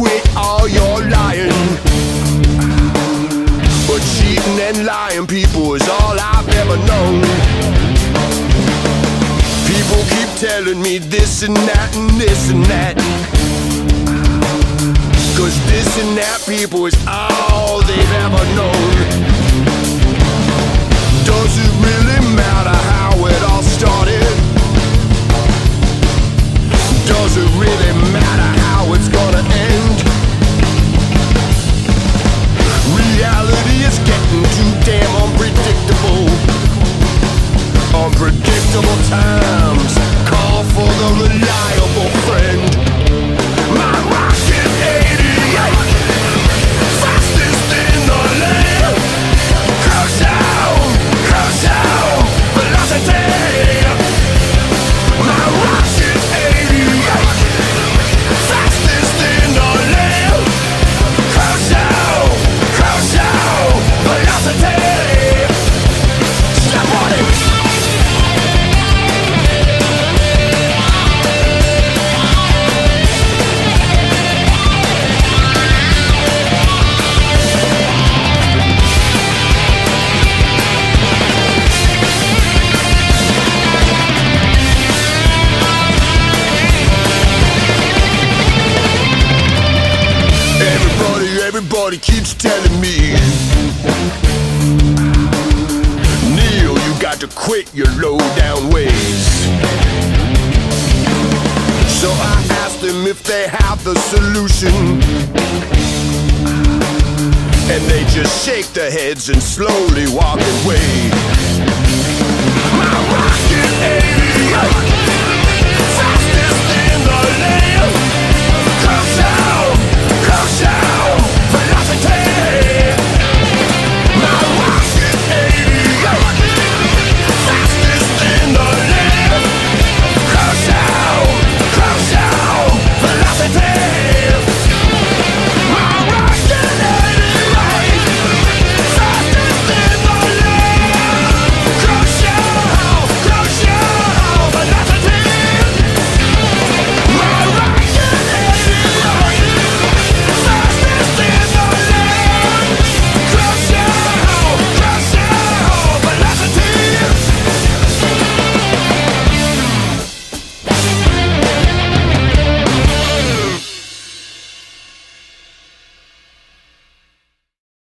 quit all your lying. But cheating and lying, people, is all I've ever known. People keep telling me this and that and this and that. Cause this and that, people, is all they've ever known. Does it really matter how it all started? Does it really Everybody, keeps telling me Neil, you got to quit your low down ways. So I asked them if they have the solution. And they just shake their heads and slowly walk away. My rocket 88